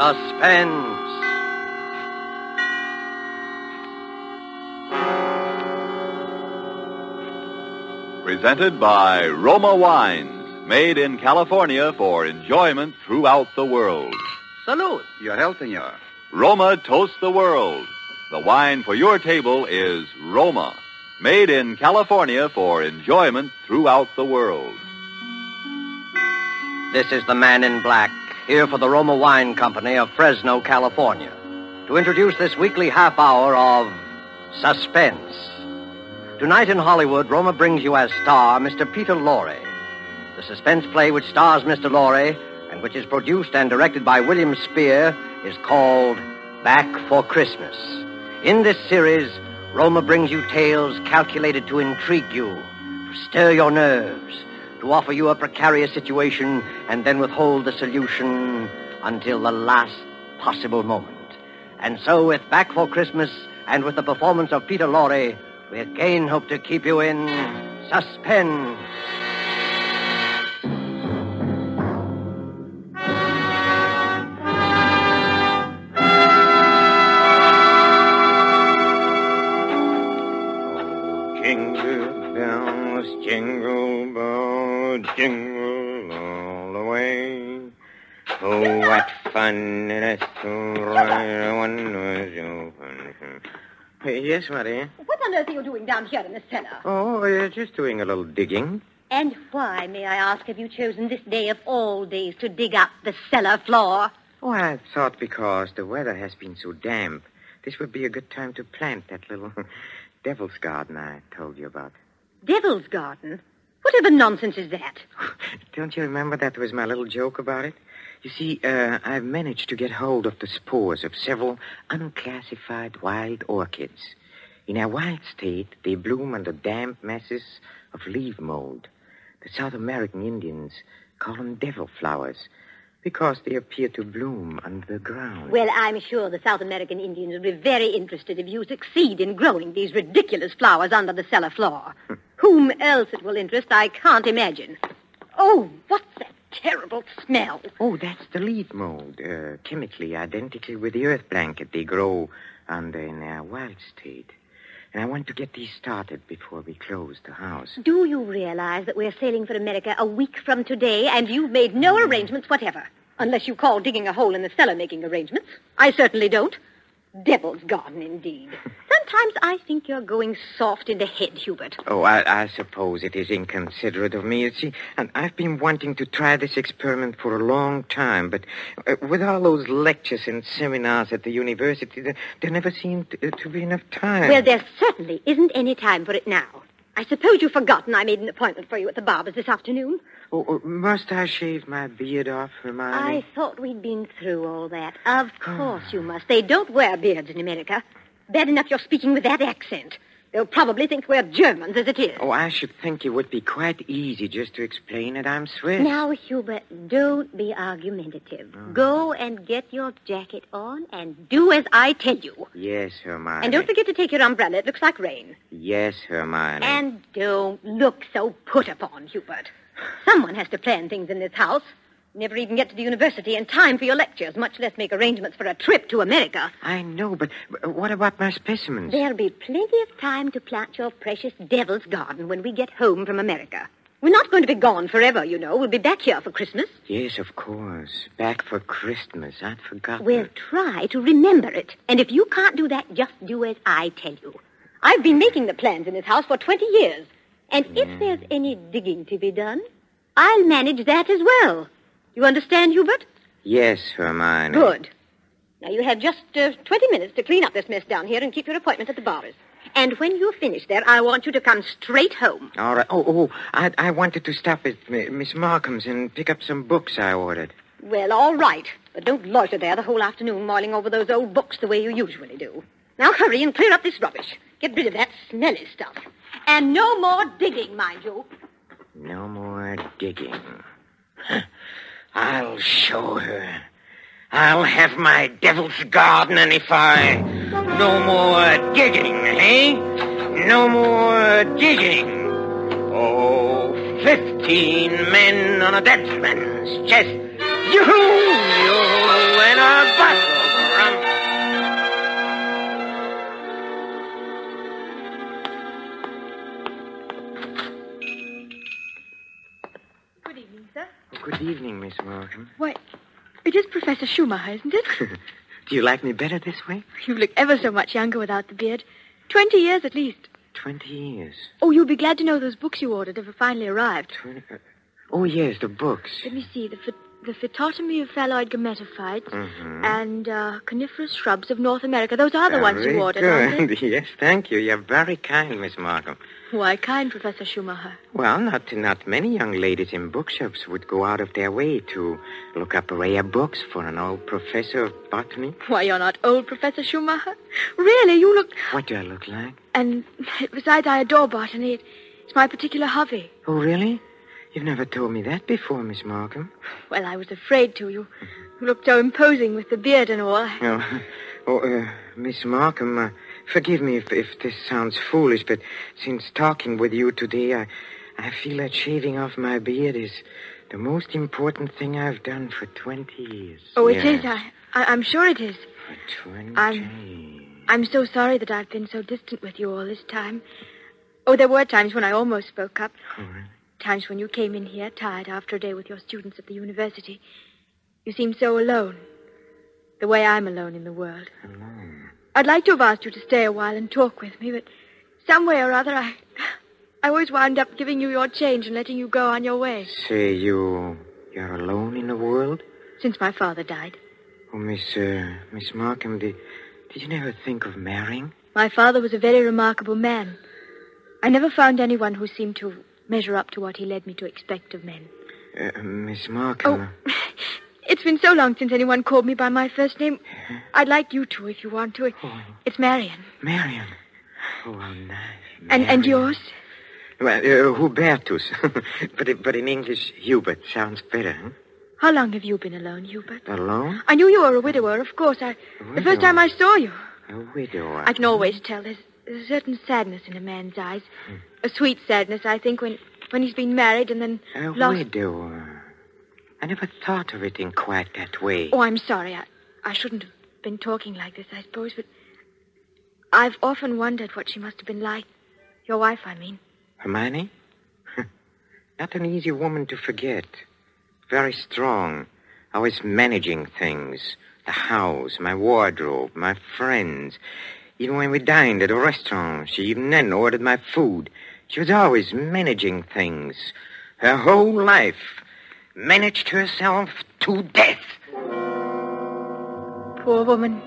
Suspense. Presented by Roma Wines, made in California for enjoyment throughout the world. Salute. Your health, senor. Roma toasts the world. The wine for your table is Roma, made in California for enjoyment throughout the world. This is the man in black, here for the Roma Wine Company of Fresno, California, to introduce this weekly half hour of Suspense. Tonight in Hollywood, Roma brings you as star Mr. Peter Lorre. The suspense play which stars Mr. Lorre and which is produced and directed by William Spier is called Back for Christmas. In this series, Roma brings you tales calculated to intrigue you, to stir your nerves, to offer you a precarious situation and then withhold the solution until the last possible moment. And so, with Back for Christmas and with the performance of Peter Lorre, we again hope to keep you in suspense. Bells, jingle bells, jingle all the way. Oh, what fun it is to ride one open. Hey, yes, Maria. What on earth are you doing down here in the cellar? Oh, uh, just doing a little digging. And why, may I ask, have you chosen this day of all days to dig up the cellar floor? Oh, I thought because the weather has been so damp, this would be a good time to plant that little devil's garden I told you about. Devil's Garden? Whatever nonsense is that? Don't you remember that was my little joke about it? You see, uh, I've managed to get hold of the spores of several unclassified wild orchids. In their wild state, they bloom under damp masses of leaf mold. The South American Indians call them devil flowers because they appear to bloom under the ground. Well, I'm sure the South American Indians will be very interested if you succeed in growing these ridiculous flowers under the cellar floor. Whom else it will interest, I can't imagine. Oh, what's that terrible smell? Oh, that's the leaf mold, uh, chemically identical with the earth blanket they grow under in their wild state. And I want to get these started before we close the house. Do you realize that we're sailing for America a week from today, and you've made no arrangements whatever? Unless you call digging a hole in the cellar making arrangements. I certainly don't. Devil's garden, indeed. Sometimes I think you're going soft in the head, Hubert. Oh, I, I suppose it is inconsiderate of me, you see. And I've been wanting to try this experiment for a long time, but uh, with all those lectures and seminars at the university, there, there never seemed to, to be enough time. Well, there certainly isn't any time for it now. I suppose you've forgotten I made an appointment for you at the barber's this afternoon. Oh, oh, must I shave my beard off, Hermione? I thought we'd been through all that. Of course you must. They don't wear beards in America. Bad enough you're speaking with that accent. They'll probably think we're Germans as it is. Oh, I should think it would be quite easy just to explain that I'm Swiss. Now, Hubert, don't be argumentative. Oh. Go and get your jacket on and do as I tell you. Yes, Hermione. And don't forget to take your umbrella. It looks like rain. Yes, Hermione. And don't look so put upon, Hubert. Someone has to plan things in this house. Never even get to the university in time for your lectures, much less make arrangements for a trip to America. I know, but what about my specimens? There'll be plenty of time to plant your precious devil's garden when we get home from America. We're not going to be gone forever, you know. We'll be back here for Christmas. Yes, of course. Back for Christmas. I'd forgotten. We'll try to remember it. And if you can't do that, just do as I tell you. I've been making the plans in this house for 20 years. And if there's any digging to be done, I'll manage that as well. You understand, Hubert? Yes, Hermione. Good. Now, you have just uh, 20 minutes to clean up this mess down here and keep your appointment at the barber's. And when you're finished there, I want you to come straight home. All right. Oh, oh, I, I wanted to stop at Miss Markham's and pick up some books I ordered. Well, all right. But don't loiter there the whole afternoon mulling over those old books the way you usually do. Now hurry and clear up this rubbish. Get rid of that smelly stuff. And no more digging, mind you. No more digging. I'll show her. I'll have my devil's garden, and if I... No more digging, eh? No more digging. Oh, fifteen men on a dead man's chest. Yoo-hoo! Yoo-hoo, and a Miss Markham. Why, it is Professor Schumacher, isn't it? Do you like me better this way? you look ever so much younger without the beard. Twenty years at least. Twenty years. Oh, you'll be glad to know those books you ordered have finally arrived. Twenty... uh, Oh, yes, the books. Let me see. The, phy- the Phytotomy of Phalloid Gametophytes Mhm. and uh, Coniferous Shrubs of North America. Those are the ones you ordered, aren't good. Yes, thank you. You're very kind, Miss Markham. Why, kind, Professor Schumacher. Well, not not many young ladies in bookshops would go out of their way to look up rare books for an old professor of botany. Why, you're not old, Professor Schumacher. Really, you look... What do I look like? And besides, I adore botany. It's my particular hobby. Oh, really? You've never told me that before, Miss Markham. Well, I was afraid to. You, you looked so imposing with the beard and all. Oh, oh uh, Miss Markham, uh, forgive me if, if this sounds foolish, but since talking with you today, I, I feel that shaving off my beard is the most important thing I've done for 20 years. Oh, it Yes, is. I, I, I'm sure it is. For 20 I'm- I'm so sorry that I've been so distant with you all this time. Oh, there were times when I almost spoke up. Oh, really? Times when you came in here tired after a day with your students at the university. You seemed so alone. The way I'm alone in the world. Alone. I'd like to have asked you to stay a while and talk with me, but some way or other I I always wound up giving you your change and letting you go on your way. Say you... you're alone in the world? Since my father died. Oh, Miss, uh, Miss Markham, did, did you never think of marrying? My father was a very remarkable man. I never found anyone who seemed to measure up to what he led me to expect of men. Uh, Miss Markham... Oh, it's been so long since anyone called me by my first name. I'd like you to if you want to. Oh, It's Marion. Marion. Oh, how nice. And and yours? Well, uh, Hubertus. but, but in English, Hubert sounds better, huh? How long have you been alone, Hubert? Alone? I knew you were a widower, of course. I the first time I saw you. A widower. I can always tell there's, there's a certain sadness in a man's eyes. A sweet sadness, I think, when when he's been married and then A lost. widower. I never thought of it in quite that way. Oh, I'm sorry. I, I shouldn't have been talking like this, I suppose, but I've often wondered what she must have been like. Your wife, I mean. Hermione? Not an easy woman to forget. Very strong. Always managing things. The house, my wardrobe, my friends. Even when we dined at a restaurant, she even then ordered my food. She was always managing things. Her whole life. Managed herself to death. Poor woman.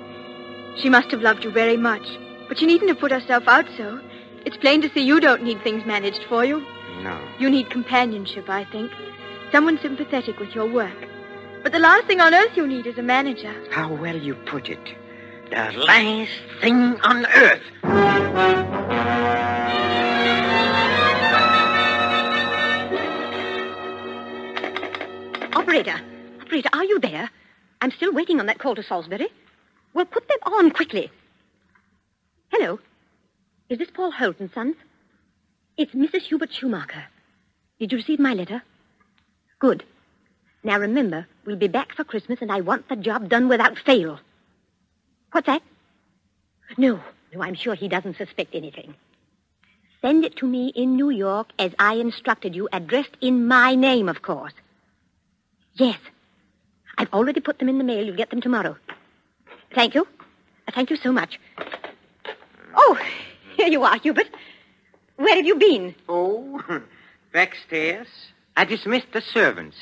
She must have loved you very much. But she needn't have put herself out so. It's plain to see you don't need things managed for you. No. You need companionship, I think. Someone sympathetic with your work. But the last thing on earth you need is a manager. How well you put it. The last thing on earth. Operator, operator, are you there? I'm still waiting on that call to Salisbury. Well, put them on quickly. Hello. Is this Paul Holt and Sons? It's Mrs. Hubert Schumacher. Did you receive my letter? Good. Now remember, we'll be back for Christmas, and I want the job done without fail. What's that? No, no, I'm sure he doesn't suspect anything. Send it to me in New York as I instructed you, addressed in my name, of course. Yes. I've already put them in the mail. You'll get them tomorrow. Thank you. Thank you so much. Oh, here you are, Hubert. Where have you been? Oh, backstairs. I dismissed the servants.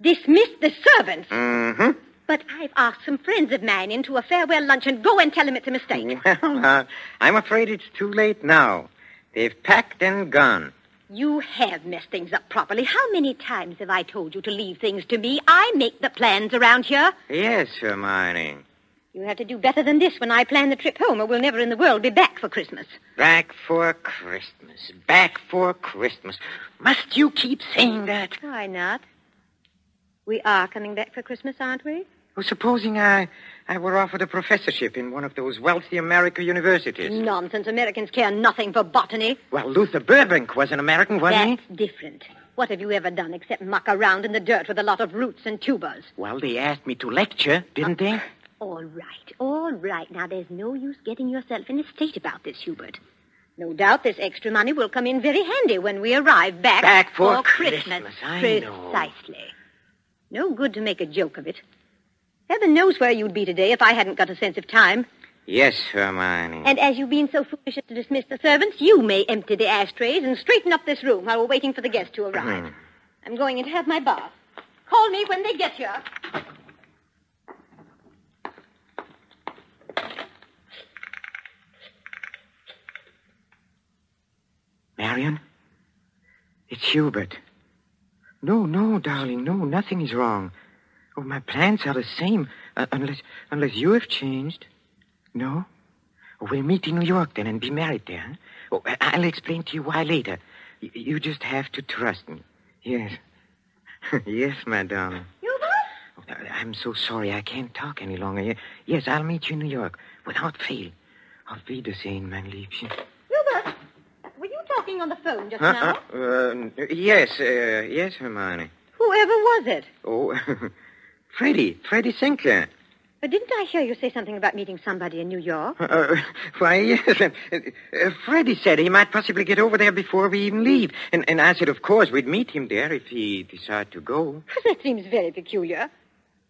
Dismissed the servants. Mm-hmm. But I've asked some friends of mine into a farewell luncheon. Go and tell them it's a mistake. Well, uh, I'm afraid it's too late now. They've packed and gone. You have messed things up properly. How many times have I told you to leave things to me? I make the plans around here. Yes, Hermione. You have to do better than this when I plan the trip home, or we'll never in the world be back for Christmas. Back for Christmas. Back for Christmas. Must you keep saying that? Why not? We are coming back for Christmas, aren't we? Well, supposing I, I were offered a professorship in one of those wealthy American universities. Nonsense. Americans care nothing for botany. Well, Luther Burbank was an American, wasn't he? That's different. What have you ever done except muck around in the dirt with a lot of roots and tubers? Well, they asked me to lecture, didn't they? Uh, all right, all right. Now, there's no use getting yourself in a state about this, Hubert. No doubt this extra money will come in very handy when we arrive back, Back for for Christmas. Christmas, I know. Precisely. No good to make a joke of it. Heaven knows where you'd be today if I hadn't got a sense of time. Yes, Hermione. And as you've been so foolish as to dismiss the servants, you may empty the ashtrays and straighten up this room while we're waiting for the guests to arrive. Hmm. I'm going in to have my bath. Call me when they get here. Marion? It's Hubert. No, no, darling, no, nothing is wrong. Oh, my plans are the same, uh, unless unless you have changed. No? We'll meet in New York then and be married there. huh? Oh, I'll explain to you why later. Y- you just have to trust me. Yes. yes, madame. Hubert? Oh, I'm so sorry I can't talk any longer. Yes, I'll meet you in New York without fail. Auf Wiedersehen, mein Liebchen. Hubert, were you talking on the phone just Uh, now? uh, uh, yes, uh, yes, Hermione. Whoever was it? Oh, Freddie, Freddie Sinclair. Uh, didn't I hear you say something about meeting somebody in New York? Uh, why, yes. Uh, uh, Freddie said he might possibly get over there before we even leave. And, and I said, of course, we'd meet him there if he decided to go. that seems very peculiar.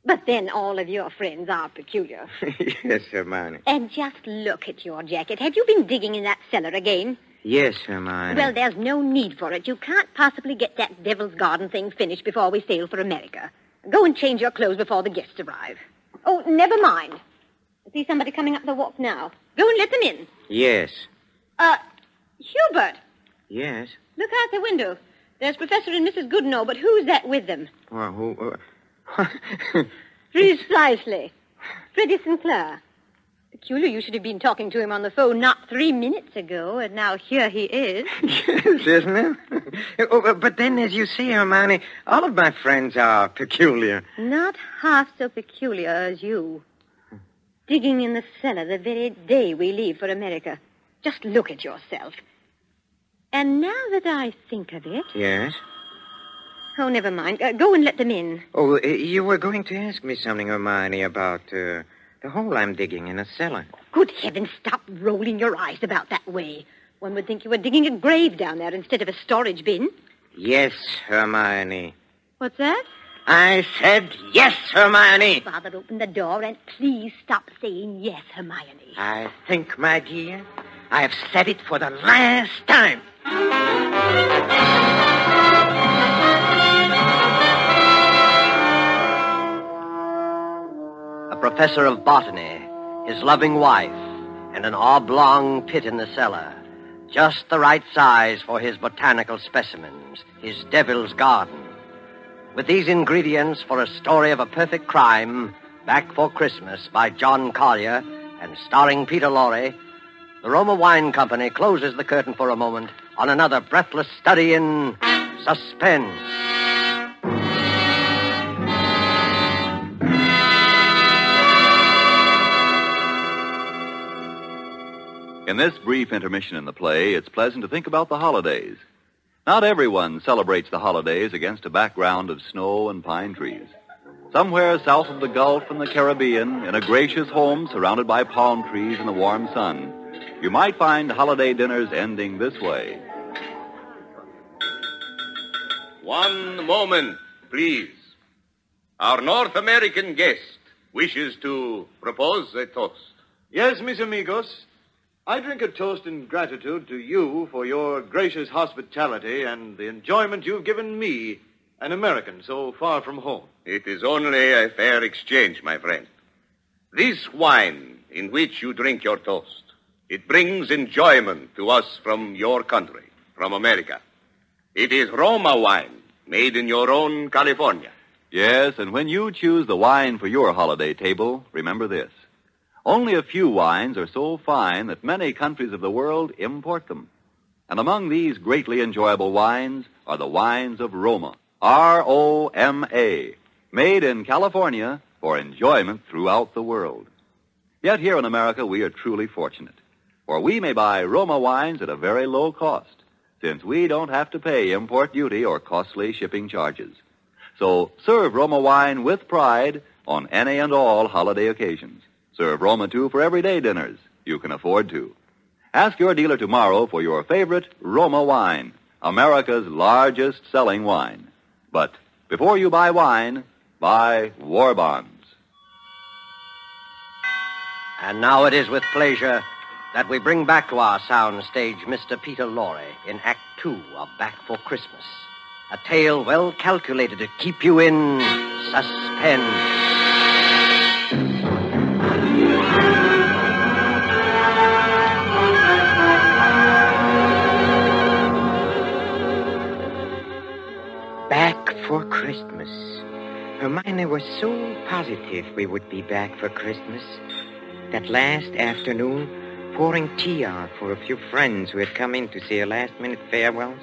But then all of your friends are peculiar. yes, Hermione. And just look at your jacket. Have you been digging in that cellar again? Yes, Hermione. Well, there's no need for it. You can't possibly get that Devil's Garden thing finished before we sail for America. Go and change your clothes before the guests arrive. Oh, never mind. I see somebody coming up the walk now. Go and let them in. Yes, Uh, Hubert, yes. look out the window. There's Professor and Mrs. Goodenough, but who's that with them? Well, who... Uh... Precisely. Freddie Sinclair. Peculiar you should have been talking to him on the phone not three minutes ago, and now here he is. yes, isn't it? oh, but then, as you see, Hermione, all of my friends are peculiar. Not half so peculiar as you. Digging in the cellar the very day we leave for America. Just look at yourself. And now that I think of it. Yes? Oh, never mind. Uh, go and let them in. Oh, uh, you were going to ask me something, Hermione, about uh, the hole I'm digging in a cellar. Good heavens, stop rolling your eyes about that way. One would think you were digging a grave down there instead of a storage bin. Yes, Hermione. What's that? I said yes, Hermione. Father, open the door and please stop saying yes, Hermione. I think, my dear, I have said it for the last time. Professor of botany, his loving wife, and an oblong pit in the cellar. Just the right size for his botanical specimens, his devil's garden. With these ingredients for a story of a perfect crime, Back for Christmas by John Collier and starring Peter Lorre, the Roma Wine Company closes the curtain for a moment on another breathless study in suspense. In this brief intermission in the play, it's pleasant to think about the holidays. Not everyone celebrates the holidays against a background of snow and pine trees. Somewhere south of the Gulf and the Caribbean, in a gracious home surrounded by palm trees in the warm sun, you might find holiday dinners ending this way. One moment, please. Our North American guest wishes to propose a toast. Yes, mis amigos. I drink a toast in gratitude to you for your gracious hospitality and the enjoyment you've given me, an American so far from home. It is only a fair exchange, my friend. This wine in which you drink your toast, it brings enjoyment to us from your country, from America. It is Roma wine, made in your own California. Yes, and when you choose the wine for your holiday table, remember this. Only a few wines are so fine that many countries of the world import them. And among these greatly enjoyable wines are the wines of Roma. R-O-M-A. Made in California for enjoyment throughout the world. Yet here in America we are truly fortunate. For we may buy Roma wines at a very low cost, since we don't have to pay import duty or costly shipping charges. So serve Roma wine with pride on any and all holiday occasions. Serve Roma, too, for everyday dinners. You can afford to. Ask your dealer tomorrow for your favorite Roma wine, America's largest selling wine. But before you buy wine, Buy war bonds. And now it is with pleasure that we bring back to our sound stage Mr. Peter Lorre in Act Two of Back for Christmas. A tale well calculated to keep you in suspense. Hermione was so positive we would be back for Christmas. That last afternoon, pouring tea out for a few friends who had come in to say her last minute farewells,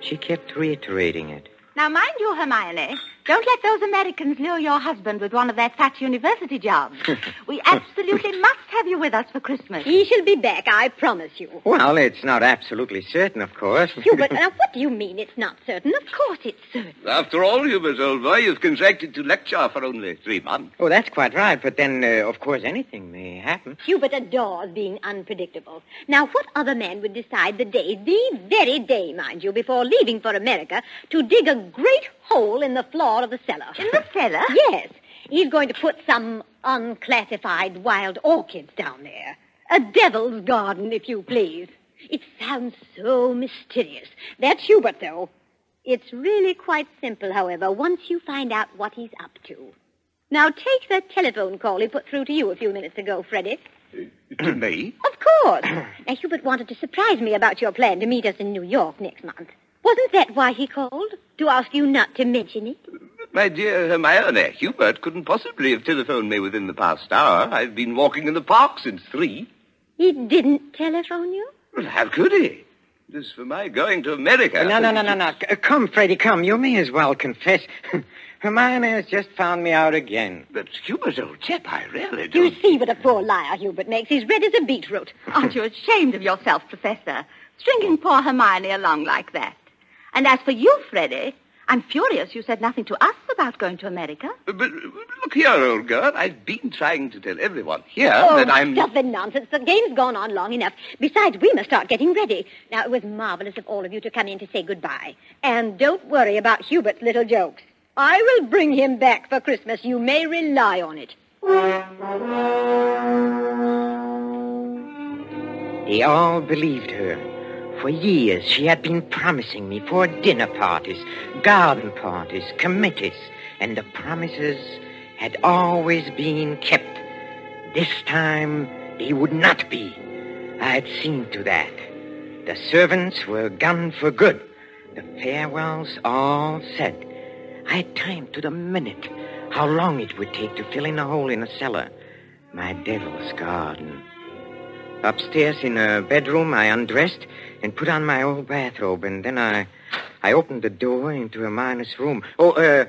she kept reiterating it. Now, mind you, Hermione, don't let those Americans lure your husband with one of their fat university jobs. we absolutely must have you with us for Christmas. He shall be back, I promise you. Well, it's not absolutely certain, of course. Hubert, now what do you mean it's not certain? Of course it's certain. After all, Hubert, old boy, you've contracted to lecture for only three months. oh, that's quite right. But then, uh, of course, anything may happen. Hubert adores being unpredictable. Now, what other man would decide the day, the very day, mind you, before leaving for America, to dig a great hole in the floor of the cellar? In the cellar? Yes. He's going to put some unclassified wild orchids down there. A devil's garden, if you please. It sounds so mysterious. That's Hubert, though. It's really quite simple, however, once you find out what he's up to. Now, take that telephone call he put through to you a few minutes ago, Freddie. Uh, to me? Of course. now, Hubert wanted to surprise me about your plan to meet us in New York next month. Wasn't that why he called? To ask you not to mention it? My dear Hermione, Hubert couldn't possibly have telephoned me within the past hour. I've been walking in the park since three. He didn't telephone you? Well, how could he? As for my going to America... No, no, no, no, no. Uh, come, Freddie, come. You may as well confess. Hermione has just found me out again. But Hubert, old chap, I really do. You see what a poor liar Hubert makes. He's red as a beetroot. Aren't you ashamed of yourself, Professor? Stringing poor Hermione along like that. And as for you, Freddie, I'm furious you said nothing to us about going to America. But, but look here, old girl. I've been trying to tell everyone here Oh, that I'm... stuff and nonsense. The game's gone on long enough. Besides, we must start getting ready. Now, it was marvelous of all of you to come in to say goodbye. And don't worry about Hubert's little jokes. I will bring him back for Christmas. You may rely on it. They all believed her. For years, she had been promising me for dinner parties, garden parties, committees, and the promises had always been kept. This time, they would not be. I had seen to that. The servants were gone for good. The farewells all said. I had timed to the minute how long it would take to fill in a hole in the cellar. My devil's garden. Upstairs in a bedroom, I undressed and put on my old bathrobe, and then I, I opened the door into Hermione's room. Oh, uh,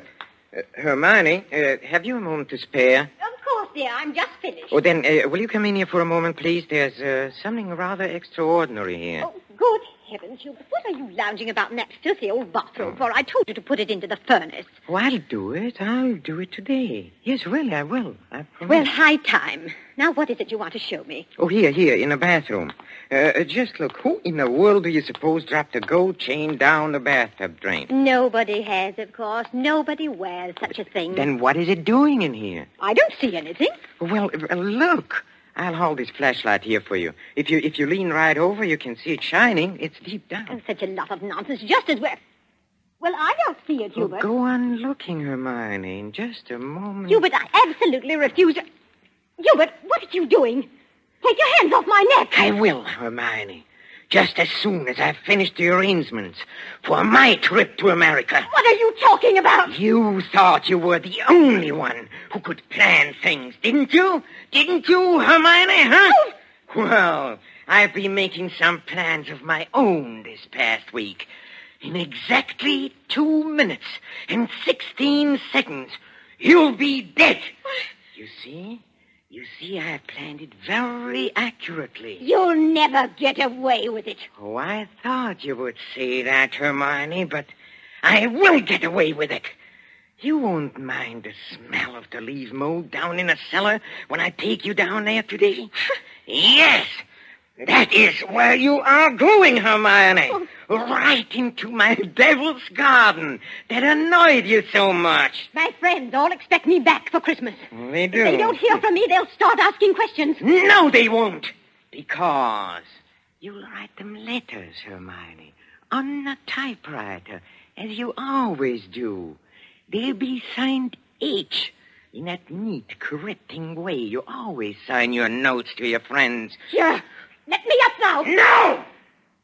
uh, Hermione, uh, have you a moment to spare? Of course, dear. I'm just finished. Oh, then, uh, will you come in here for a moment, please? There's uh, something rather extraordinary here. Oh, good heavens, Hubert. What are you lounging about in that filthy old bathrobe for? I told you to put it into the furnace. Oh, I'll do it. I'll do it today. Yes, really, I will. I promise. Well, high time. Now, what is it you want to show me? Oh, here, here, in the bathroom. Uh, uh, just look. Who in the world do you suppose dropped a gold chain down the bathtub drain? Nobody has, of course. Nobody wears such a thing. Then what is it doing in here? I don't see anything. Well, uh, look. I'll hold this flashlight here for you. If you if you lean right over, you can see it shining. It's deep down. Oh, such a lot of nonsense. Just as well. Well, I don't see it, Hubert. go on looking, Hermione. In just a moment. Hubert, I absolutely refuse. Hubert, what are you doing? Take your hands off my neck. I will, Hermione. Just as soon as I've finished the arrangements for my trip to America. What are you talking about? You thought you were the only one who could plan things, didn't you? Didn't you, Hermione, huh? Oh. Well, I've been making some plans of my own this past week. In exactly two minutes and 16 seconds, you'll be dead. You see? You see, I have planned it very accurately. You'll never get away with it. Oh, I thought you would say that, Hermione, but I will get away with it. You won't mind the smell of the leaf mold down in the cellar when I take you down there today? yes. That is where you are going, Hermione. Oh. Right into my devil's garden that annoyed you so much. My friends all expect me back for Christmas. They do. If they don't hear from me, they'll start asking questions. No, they won't. Because you'll write them letters, Hermione, on a typewriter, as you always do. They'll be signed H in that neat, correcting way you always sign your notes to your friends. Here, let me up now. No!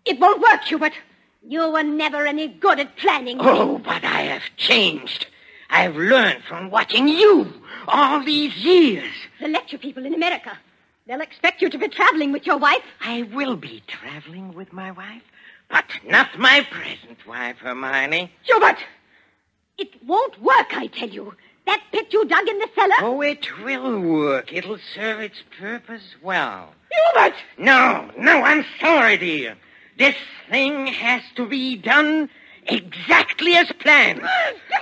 It won't work, Hubert. You were never any good at planning. Oh, but I have changed. I've learned from watching you all these years. The lecture people in America. They'll expect you to be traveling with your wife. I will be traveling with my wife, but not my present wife, Hermione. Hubert! It won't work, I tell you. That pit you dug in the cellar. Oh, it will work. It'll serve its purpose well. Hubert! No, no, I'm sorry, dear. This thing has to be done exactly as planned.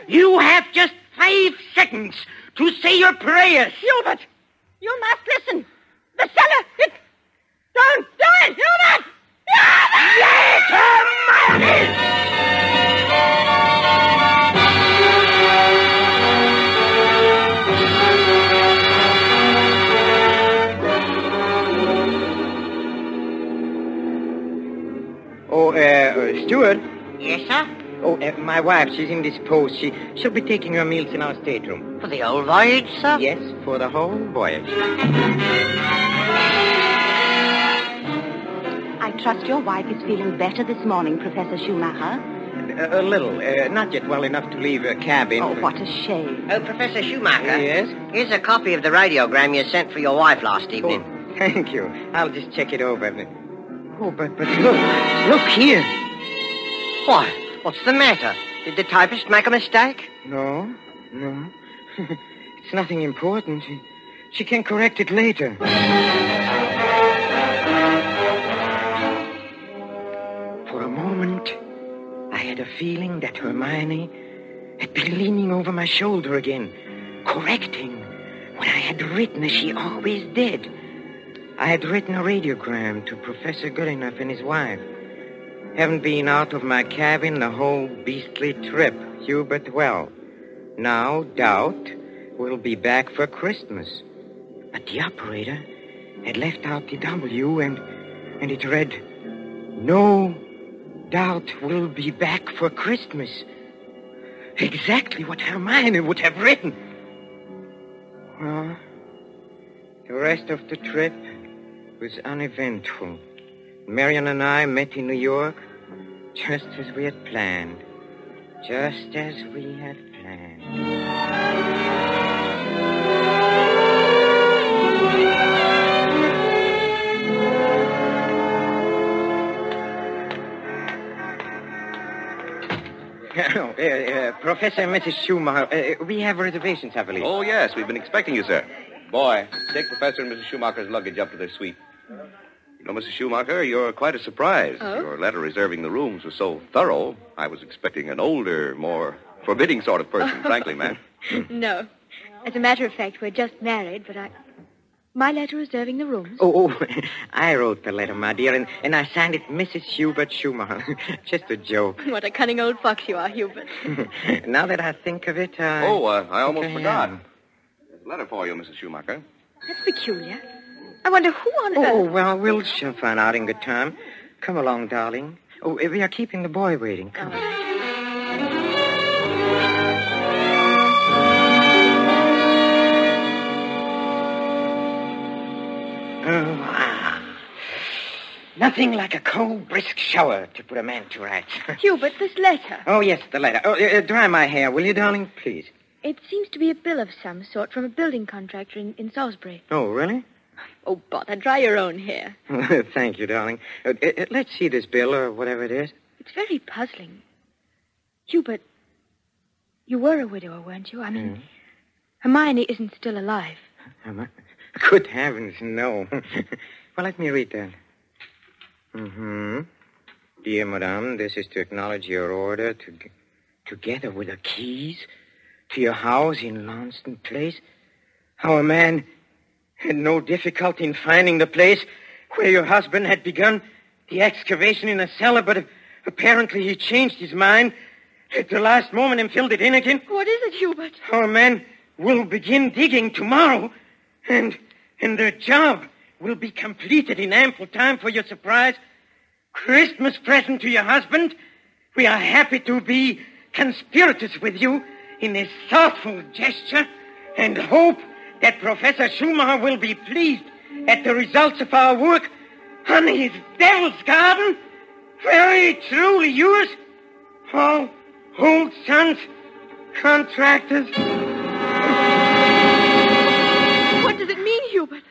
You have just five seconds to say your prayers. Hubert! You must listen. The cellar, it... Don't do it, Hubert! Yes, Hermione! Oh, uh, uh, Steward. Yes, sir? Oh, uh, my wife, she's indisposed. She, she'll be taking her meals in our stateroom. For the whole voyage, sir? Yes, for the whole voyage. I trust your wife is feeling better this morning, Professor Schumacher. A, a little. Uh, not yet well enough to leave her cabin. Oh, what a shame. Oh, Professor Schumacher. Yes? Here's a copy of the radiogram you sent for your wife last evening. Oh, thank you. I'll just check it over. Oh, but, but look. Look here. Why? What's the matter? Did the typist make a mistake? No, no. it's nothing important. She, she can correct it later. For a moment, I had a feeling that Hermione had been leaning over my shoulder again, correcting what I had written as she always did. I had written a radiogram to Professor Goodenough and his wife. Haven't been out of my cabin the whole beastly trip, Hubert well. Now, doubt, we'll be back for Christmas. But the operator had left out the W and, and it read, No doubt we'll be back for Christmas. Exactly what Hermione would have written. Well, the rest of the trip was uneventful. Marion and I met in New York just as we had planned. Just as we had planned. Oh, uh, uh, Professor and Mrs. Schumacher, uh, we have reservations, I believe. Oh, yes, we've been expecting you, sir. Boy, take Professor and Mrs. Schumacher's luggage up to their suite. You know, Mrs. Schumacher, you're quite a surprise. Oh? Your letter reserving the rooms was so thorough, I was expecting an older, more forbidding sort of person, frankly, ma'am. No. As a matter of fact, we're just married, but I. My letter reserving the rooms. Oh, oh, I wrote the letter, my dear, and, and I signed it Mrs. Hubert Schumacher. Just a joke. What a cunning old fox you are, Hubert. now that I think of it, I... Oh, uh, I almost Okay, forgot. yeah. There's a letter for you, Mrs. Schumacher. That's peculiar. I wonder who on Oh, earth. Oh, well, we'll soon find out in good time. Come along, darling. Oh, we are keeping the boy waiting. Come on. Oh, ah. Nothing like a cold, brisk shower to put a man to rights. Hubert, this letter. oh, yes, the letter. Oh, uh, dry my hair, will you, darling? Please. It seems to be a bill of some sort from a building contractor in, in Salisbury. Oh, really? Oh, bother, dry your own hair. Thank you, darling. Uh, uh, uh, let's see this bill, or whatever it is. It's very puzzling. Hubert, you were a widower, weren't you? I mean, Hermione isn't still alive. Good heavens, no. well, let me read that. Mm-hmm. Dear Madame, this is to acknowledge your order to, together with the keys to your house in Launceston Place. How a man had no difficulty in finding the place where your husband had begun the excavation in a cellar, but apparently he changed his mind at the last moment and filled it in again. What is it, Hubert? Our men will begin digging tomorrow, and and their job will be completed in ample time for your surprise Christmas present to your husband. We are happy to be conspirators with you in this thoughtful gesture and hope that Professor Schumacher will be pleased at the results of our work on his Devil's Garden. Very truly yours, Paul Holt Sons, Contractors. What does it mean, Hubert?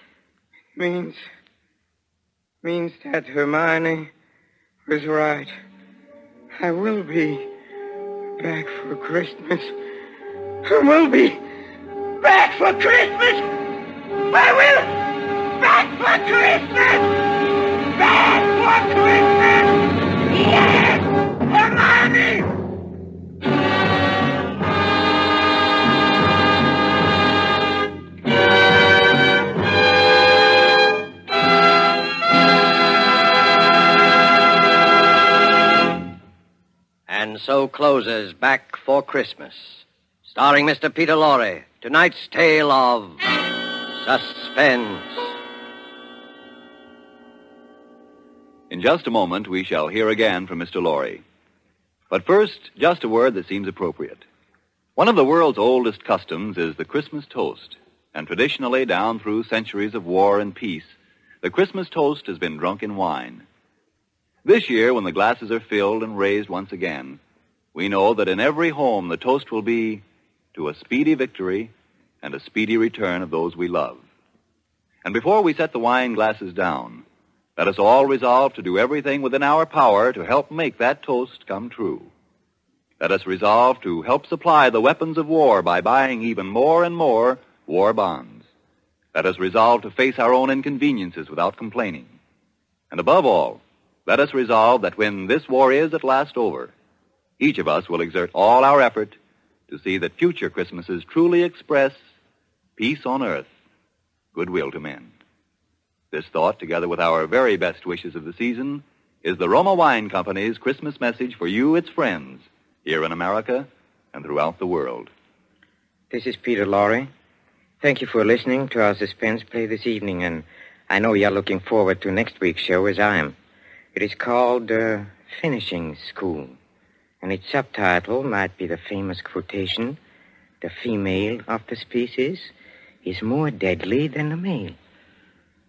Means, means that Hermione was right. I will be back for Christmas. I will be back for Christmas. I will back for Christmas. Back for Christmas. Yes, Hermione. And so closes Back for Christmas, starring Mr. Peter Lorre. Tonight's tale of suspense. In just a moment, we shall hear again from Mr. Lorre. But first, just a word that seems appropriate. One of the world's oldest customs is the Christmas toast. And traditionally, down through centuries of war and peace, the Christmas toast has been drunk in wine. This year, when the glasses are filled and raised once again, we know that in every home the toast will be to a speedy victory and a speedy return of those we love. And before we set the wine glasses down, let us all resolve to do everything within our power to help make that toast come true. Let us resolve to help supply the weapons of war by buying even more and more war bonds. Let us resolve to face our own inconveniences without complaining. And above all, let us resolve that when this war is at last over, each of us will exert all our effort to see that future Christmases truly express peace on earth, goodwill to men. This thought, together with our very best wishes of the season, is the Roma Wine Company's Christmas message for you, its friends, here in America and throughout the world. This is Peter Lorre. Thank you for listening to our suspense play this evening, and I know you're looking forward to next week's show as I am. It is called uh, Finishing School, and its subtitle might be the famous quotation The female of the species is more deadly than the male.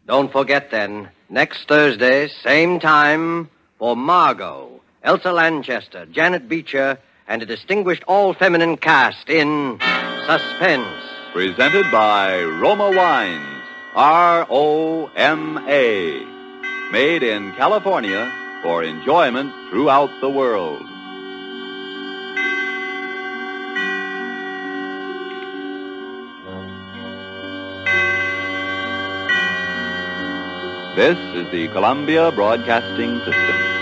Don't forget then, next Thursday, same time, for Margo, Elsa Lanchester, Janet Beecher, and a distinguished all feminine cast in Suspense. Presented by Roma Wines, R O M A. Made in California for enjoyment throughout the world. This is the Columbia Broadcasting System.